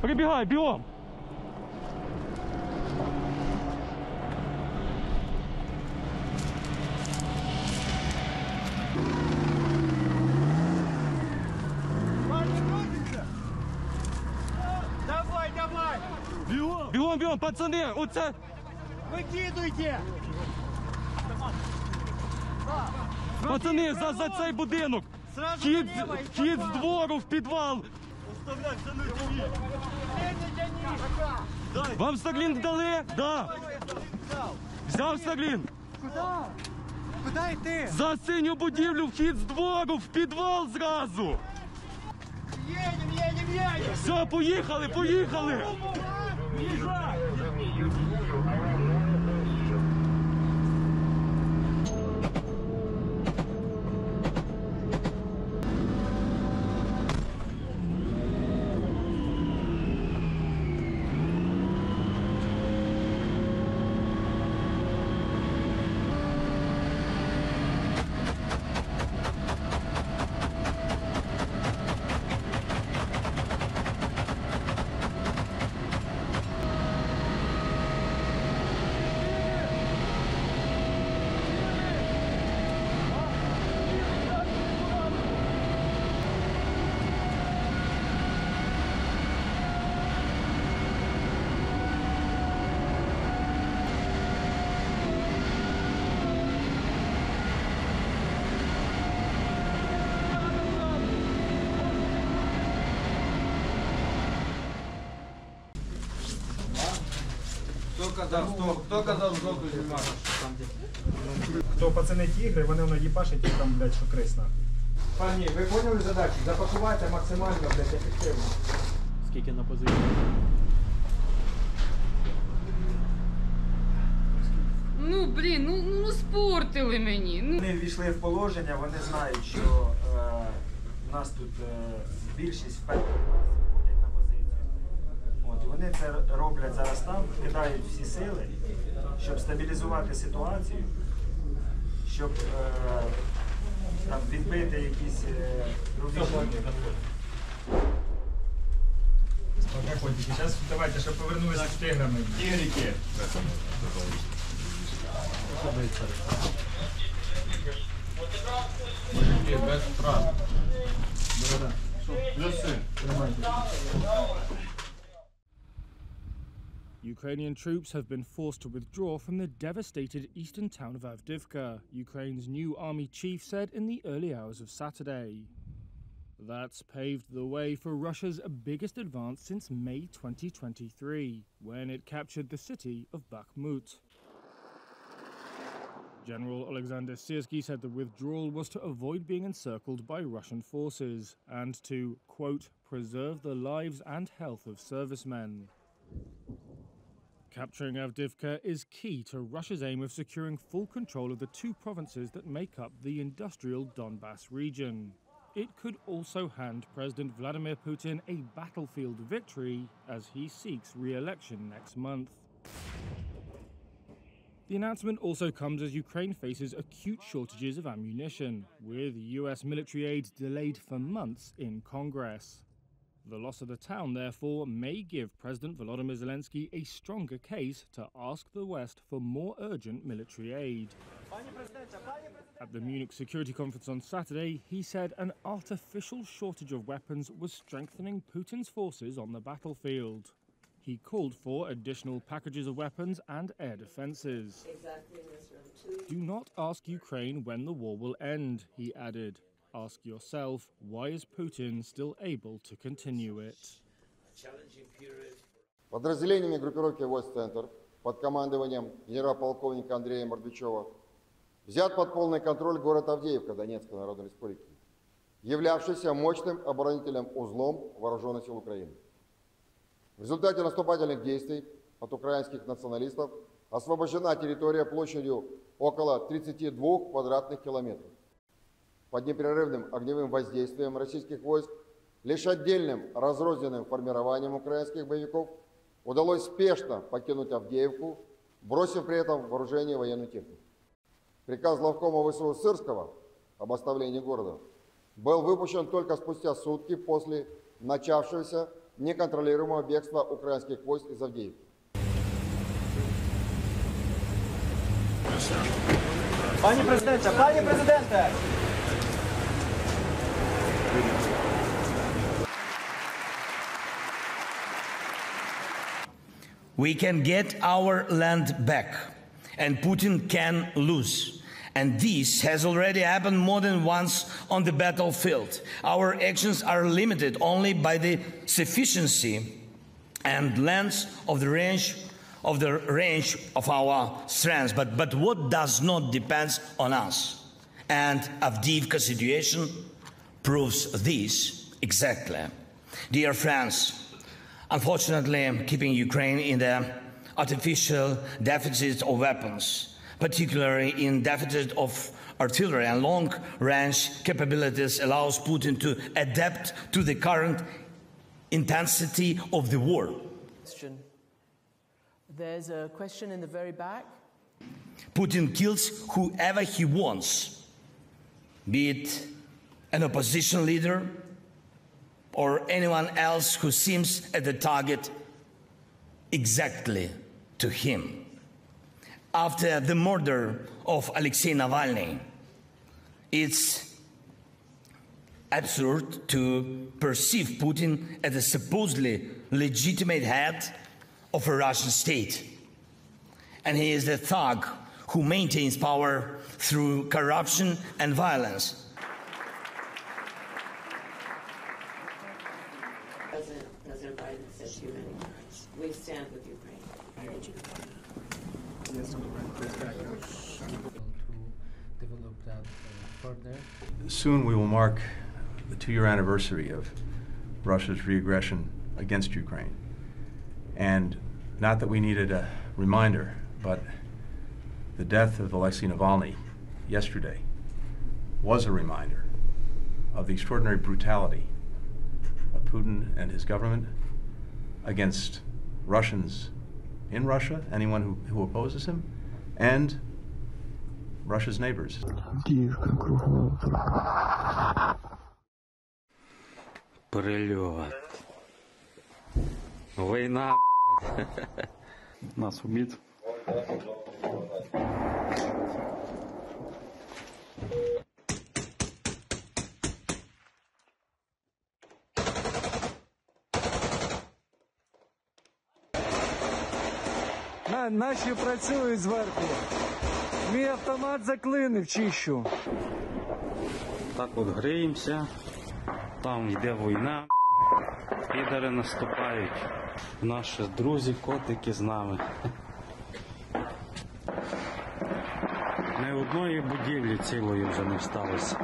Прибігай, бігом! Давай, давай! Бігом! Бігом, бігом, пацани! Оце! Выкидывайте! Пацани, за, за цей будинок! И хід з двору в підвал! Тяни! не! Вам Старлінг дали? Да! Взяв Старлінг! Куда? Куда йти? За синю будівлю вхід з двору в підвал зразу! Едем, едем, едем! Все, поїхали, поїхали! Езжай! Казав, хто, хто казав жовту зима? То пацани тігри, вони воно їбашать і там, блядь, що крис нахуй. Пані, ви поняли задачу? Запакувати максимально, блядь, ефективно. Скільки на позиції? Ну блін, ну, ну спортили мені. Ну. Вони ввійшли в положення, вони знають, що е, у нас тут е, більшість і вони це роблять зараз там, кидають всі сили, щоб стабілізувати ситуацію, щоб е, там, відбити якісь е, рубежі. Зараз давайте, щоб повернулися з тиграми. Тигрики. Мужики, без втрат. Плюси. Ukrainian troops have been forced to withdraw from the devastated eastern town of Avdiivka, Ukraine's new army chief said in the early hours of Saturday. That's paved the way for Russia's biggest advance since May 2023, when it captured the city of Bakhmut. General Alexander Syrskyi said the withdrawal was to avoid being encircled by Russian forces and to, quote, preserve the lives and health of servicemen. Capturing Avdiivka is key to Russia's aim of securing full control of the two provinces that make up the industrial Donbass region. It could also hand President Vladimir Putin a battlefield victory as he seeks re election next month. The announcement also comes as Ukraine faces acute shortages of ammunition, with US military aid delayed for months in Congress. The loss of the town, therefore, may give President Volodymyr Zelensky a stronger case to ask the West for more urgent military aid. At the Munich Security Conference on Saturday, he said an artificial shortage of weapons was strengthening Putin's forces on the battlefield. He called for additional packages of weapons and air defenses. Do not ask Ukraine when the war will end, he added. Ask yourself, why is Putin still able to continue it? Подразделениями группировки войск «Центр» под командованием генерал-полковника Андрея Мордвичева взят под полный контроль город Авдеевка Донецкой Народной Республики, являвшийся мощным оборонительным узлом вооруженных сил Украины. В результате наступательных действий от украинских националистов освобождена территория площадью около 32 квадратных километров. Под непрерывным огневым воздействием российских войск лишь отдельным разрозненным формированием украинских боевиков удалось спешно покинуть Авдеевку, бросив при этом вооружение и военную технику. Приказ главкома ВСУ Сырского об оставлении города был выпущен только спустя сутки после начавшегося неконтролируемого бегства украинских войск из Авдеевки. Пані президенте, пані президенте! We can get our land back, and Putin can lose. And this has already happened more than once on the battlefield. Our actions are limited only by the sufficiency and length of the range of the range of our strengths. But, but what does not depend on us? And Avdiivka situation proves this exactly. Dear friends, unfortunately keeping Ukraine in the artificial deficit of weapons, particularly in deficit of artillery and long-range capabilities, allows Putin to adapt to the current intensity of the war. Question. There's a question in the very back. Putin kills whoever he wants, be it an opposition leader or anyone else who seems at the target exactly to him. After the murder of Alexei Navalny, it's absurd to perceive Putin as a supposedly legitimate head of a Russian state. And he is the thug who maintains power through corruption and violence. President, President Biden said to you many times, we stand with Ukraine. Soon we will mark the two-year anniversary of Russia's reaggression against Ukraine. And not that we needed a reminder, but the death of Alexei Navalny yesterday was a reminder of the extraordinary brutality of Putin and his government against Russians in Russia, anyone who, who opposes him, and Russia's neighbors. Прильот. Війна. Нас убит. На, наші працюють зверху. Мій автомат заклинив, чищу. Так от гріємося. Там йде війна. Підари наступають. Наші друзі, котики з нами. Не одної будівлі цілої вже не сталося.